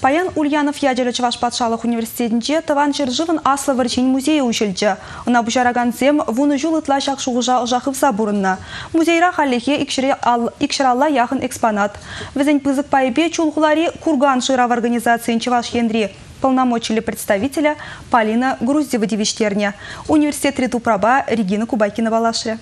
Паян Ульянов ядері Чываш патшалық университетінде тыван жыржывын аслы варчин музейі үшілді. Уна бұжараган зем вуны жул ытла шақшуғыжа ұжақывса бұрынна. Музейра халлихе икширалла яхын экспонат. Візін пызык пайбе чулғылари курган шырав организациян Хендри полномочили представителя Полина Груздева-Девичтерня. Университет Ретупраба Регина Кубайкина-Балашря.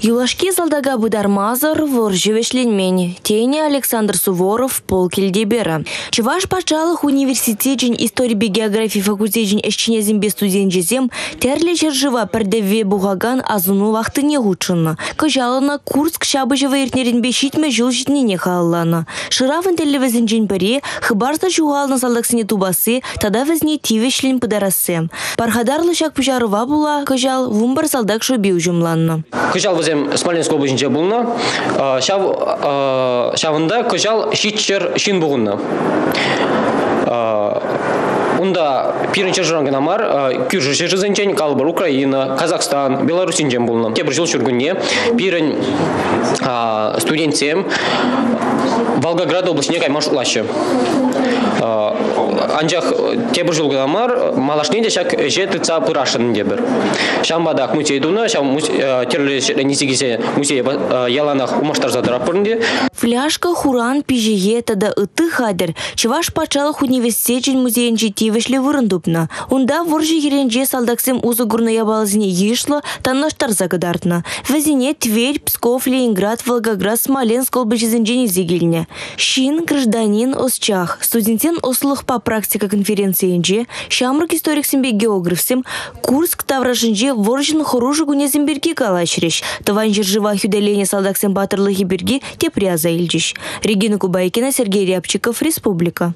Юлашки залдага будармазар воржевешленмень. Тени Александр Суворов пол кельдебера. Чуваш пачалых университетжин истории би географии факультетжин эшчинезим без студенчезем терле жержива пердеве бугаган азуну вахтыне гучынна. Кыжалына Курск шабыжева иртнерин бешитме жыл житнене халлана. Шыравын телевизинжин паре хыбарса жугалны салдаксыне тубасы тада візне тивешлин пыдарасы. Пархадарлы шак кыжал вумбар ужумланна. Кыжал візем Смоленск облачынча бұлна. Шав, шавында кыжал шитчер шин бұғынна. Унда пиринче жыранган амар күржіше жызынчен калбар Украина, Казахстан, Беларусинчен бұлна. Тебір жыл жүргінне пирин студентсем Волгоград облачыне каймаш улашы. Анжақ тебір жыл амар малашне де шак жетіца пырашын дебір. Шамбадақ музей дуна, шам терлі несегесе музей яланақ умаштар задырап бұрынде. Фляжка хуран пижие тада ыты хадер. Чываш пачалых университетчен музейн жетивешле вырындупна. Унда воржи херенже салдаксем узы гурна ябалзине ешло, таннаштар загадартна. Везине Тверь, Псков, Ленинград, Волгоград, Смоленск олбежизенжен зигильне. Шин гражданин Осчах, студентен ослых по практика конференциенже, шамрак историк симбе географсем, Курск таврашынже воржин хоружы гунеземберге калашреш. Таван жыржыва хюделене салдаксем батырлы хиберги тепряза илчиш. Регина Кубайкина, Сергей Рябчиков, Республика.